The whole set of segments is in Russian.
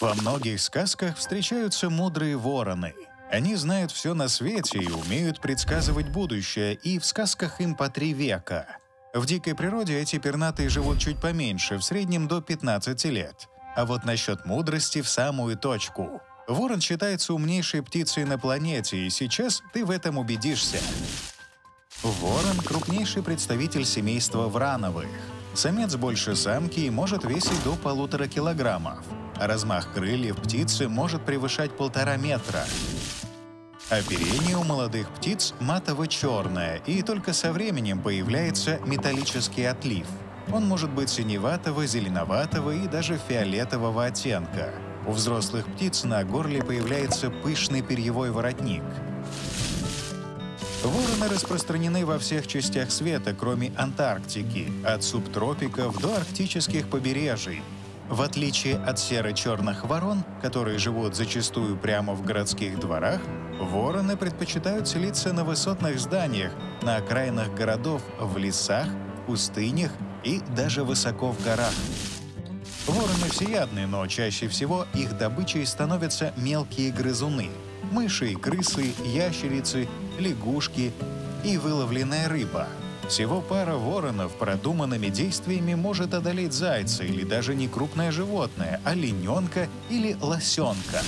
Во многих сказках встречаются мудрые вороны. Они знают все на свете и умеют предсказывать будущее, и в сказках им по три века. В дикой природе эти пернатые живут чуть поменьше, в среднем до 15 лет. А вот насчет мудрости в самую точку. Ворон считается умнейшей птицей на планете, и сейчас ты в этом убедишься. Ворон — крупнейший представитель семейства врановых. Самец больше самки и может весить до полутора килограммов. Размах крыльев птицы может превышать полтора метра. Оперение у молодых птиц матово-черное, и только со временем появляется металлический отлив. Он может быть синеватого, зеленоватого и даже фиолетового оттенка. У взрослых птиц на горле появляется пышный перьевой воротник. Вороны распространены во всех частях света, кроме Антарктики, от субтропиков до арктических побережий. В отличие от серо-черных ворон, которые живут зачастую прямо в городских дворах, вороны предпочитают селиться на высотных зданиях, на окраинах городов, в лесах, пустынях и даже высоко в горах. Вороны всеядны, но чаще всего их добычей становятся мелкие грызуны — мыши, крысы, ящерицы, лягушки и выловленная рыба. Всего пара воронов продуманными действиями может одолеть зайца или даже не крупное животное, а олененка или лосенка.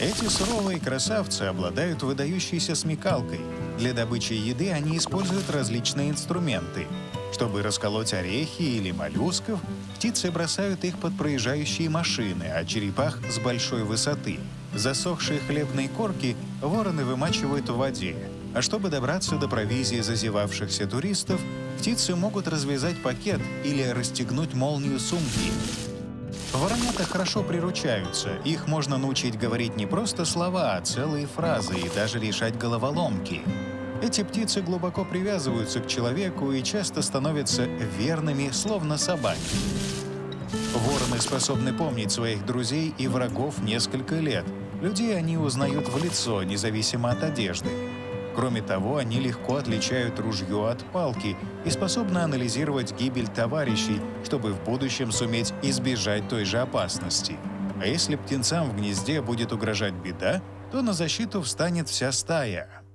Эти суровые красавцы обладают выдающейся смекалкой. Для добычи еды они используют различные инструменты. Чтобы расколоть орехи или моллюсков, птицы бросают их под проезжающие машины, а черепах с большой высоты. Засохшие хлебные корки вороны вымачивают в воде. А чтобы добраться до провизии зазевавшихся туристов, птицы могут развязать пакет или расстегнуть молнию сумки. Воронята хорошо приручаются. Их можно научить говорить не просто слова, а целые фразы и даже решать головоломки. Эти птицы глубоко привязываются к человеку и часто становятся верными, словно собаки. Вороны способны помнить своих друзей и врагов несколько лет. Людей они узнают в лицо, независимо от одежды. Кроме того, они легко отличают ружье от палки и способны анализировать гибель товарищей, чтобы в будущем суметь избежать той же опасности. А если птенцам в гнезде будет угрожать беда, то на защиту встанет вся стая.